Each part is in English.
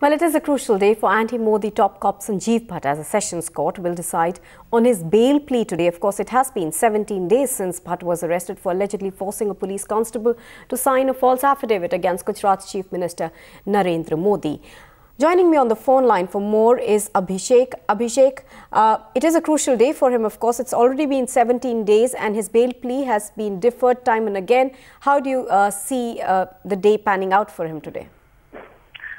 Well, it is a crucial day for anti-Modi top cop Sanjiv Bhatt as a sessions court will decide on his bail plea today. Of course, it has been 17 days since Bhatt was arrested for allegedly forcing a police constable to sign a false affidavit against Gujarat's Chief Minister Narendra Modi. Joining me on the phone line for more is Abhishek. Abhishek, uh, it is a crucial day for him, of course. It's already been 17 days and his bail plea has been deferred time and again. How do you uh, see uh, the day panning out for him today?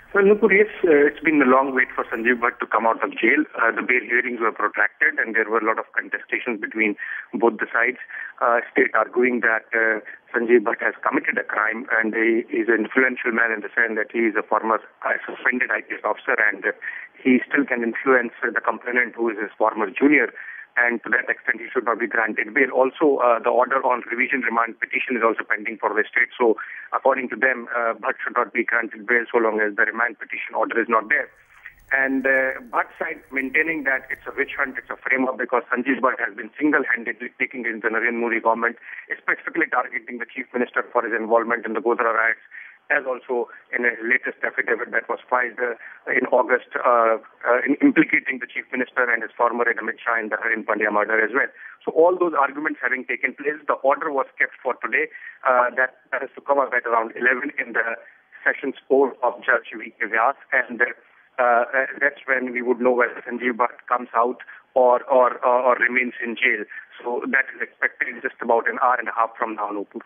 Well, Nupur, yes, uh, it's been a long wait for Sanjiv Bhatt to come out of jail. Uh, the bail hearings were protracted and there were a lot of contestations between both the sides. Uh, state arguing that uh, Sanjiv Bhatt has committed a crime and he is an influential man in the sense that he is a former uh, suspended IPS officer and he still can influence the complainant who is his former junior and to that extent he should not be granted bail. Also, uh, the order on revision remand petition is also pending for the state. So, according to them, uh, Bhatt should not be granted bail so long as the remand petition order is not there. And uh, side maintaining that it's a witch hunt, it's a frame up because Sanjiv Bhatt has been single-handedly taking in the Narendra Modi government, specifically targeting the chief minister for his involvement in the Godhra riots as also in a latest affidavit that was filed uh, in August, uh, uh, in implicating the Chief Minister and his former aide Amit Shah in the Haren Pandya murder as well. So all those arguments having taken place, the order was kept for today. That, that is to come up at around 11 in the sessions court of Judge V.K. Vyas, and uh, that's when we would know whether Sanjiv Bhatt comes out or, or, or, remains in jail. So that is expected just about an hour and a half from now, Nupur.